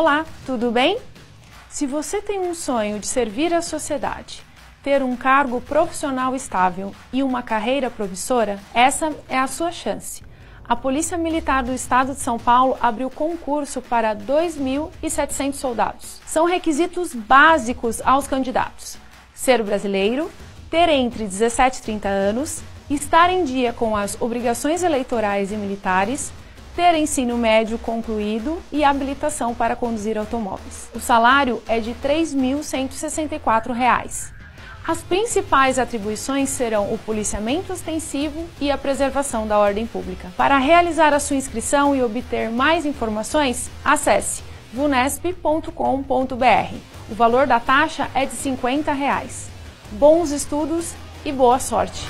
Olá, tudo bem? Se você tem um sonho de servir à sociedade, ter um cargo profissional estável e uma carreira promissora, essa é a sua chance. A Polícia Militar do Estado de São Paulo abriu concurso para 2.700 soldados. São requisitos básicos aos candidatos: ser brasileiro, ter entre 17 e 30 anos, estar em dia com as obrigações eleitorais e militares, ter ensino médio concluído e habilitação para conduzir automóveis. O salário é de R$ 3.164. As principais atribuições serão o policiamento ostensivo e a preservação da ordem pública. Para realizar a sua inscrição e obter mais informações, acesse vunesp.com.br. O valor da taxa é de 50 reais. Bons estudos e boa sorte!